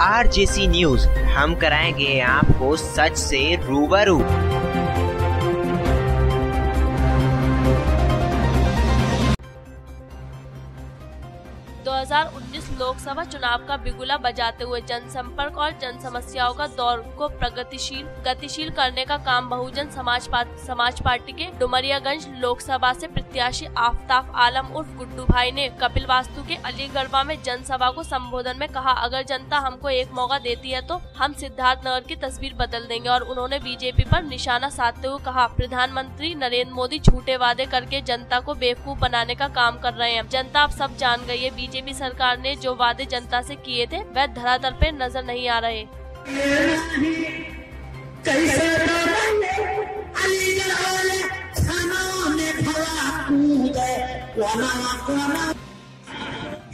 RJC news. हम कराएँगे आपको सच से रूबरू। 2019 लोकसभा चुनाव का बिगुला बजाते हुए जनसंपर्क और जन समस्याओं का दौर को प्रगतिशील, गतिशील करने का काम बहुजन समाज समाज पार्टी के डुमरियागंज लोकसभा से प्रत्याशी आफ्ताब आलम उर्फ़ गुड्डू भाई ने कपिल वास्तु के अलीगढ़वा में जनसभा को संबोधन में कहा, अगर जनता हमको एक मौका देती है तो हम सिद्धार्थ नगर की तस्वीर बदल देंगे। और उन्होंने बीजेपी पर निशाना साधते हुए कहा, प्रधानमंत्री नरेंद्र मोदी झूठे वादे करके जनता को बेवकूफ़ बनाने का काम कर रहे हैं। जनता अब सब जान गई है, बीजेपी सरकार ने जो वादे जनता से किए थे वह धरातल पर नज़र नहीं आ रहे।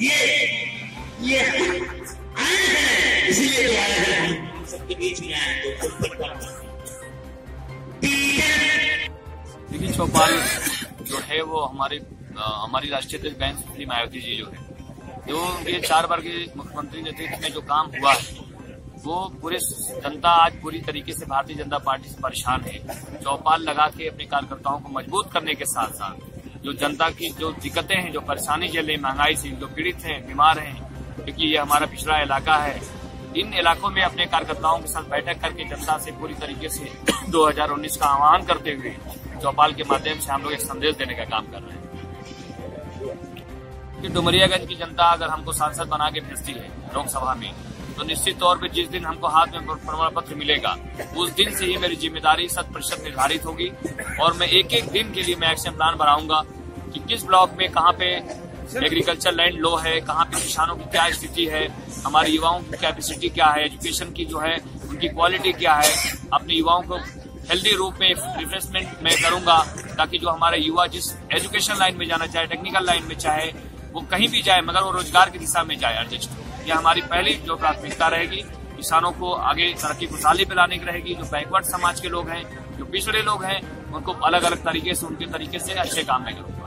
ये ये आए हैं इसीलिए तो आए हैं सबके बीच में आए तो देखिए चौपाल जो है वो हमारे हमारी राष्ट्रीय अध्यक्ष बहन सुप्रीम मायावती जी जो है जो ये चार बार के मुख्यमंत्री नेतृत्व में जो काम हुआ है, वो पूरे जनता आज पूरी तरीके से भारतीय जनता पार्टी से परेशान है। चौपाल लगा के अपने कार्यकर्ताओं को मज़बूत करने के साथ साथ जो जनता की जो दिक्कतें हैं, जो परेशानी चल रही महँगाई से, जो पीड़ित हैं, बीमार हैं, क्योंकि ये हमारा पिछड़ा इलाका है, इन इलाकों में अपने कार्यकर्ताओं के साथ बैठक करके जनता से पूरी तरीके से 2019 का आह्वान करते हुए चौपाल के माध्यम से हम लोग एक संदेश देने का काम कर रहे हैं। कि डुमरियागंज की जनता अगर हमको सांसद बना के भेजती है लोकसभा में तो निश्चित तौर पे जिस दिन हमको हाथ में प्रमाण पत्र मिलेगा, उस दिन से ही मेरी ज़िम्मेदारी शत प्रतिशत निर्धारित होगी। और मैं एक एक दिन के लिए मैं एक्शन प्लान बनाऊँगा कि किस ब्लॉक में कहाँ पे एग्रीकल्चर लैंड लो है, कहाँ पे किसानों की क्या स्थिति है, हमारे युवाओं की कैपेसिटी क्या है एजुकेशन की जो है, उनकी क्वालिटी क्या है, अपने युवाओं को हेल्दी रूप में रिफ्रेशमेंट में करूँगा, ताकि जो हमारे युवा जिस एजुकेशन लाइन में जाना चाहे टेक्निकल लाइन में चाहे वो कहीं भी जाए, मगर वो रोज़गार की दिशा में जाए अर्जिस्ट ये हमारी पहली जो प्राथमिकता रहेगी। किसानों को आगे तरक्की खुशहाली पे लाने की रहेगी। जो बैकवर्ड समाज के लोग हैं, जो पिछड़े लोग हैं, उनको अलग अलग तरीके से, उनके तरीके से अच्छे काम में करूँगा।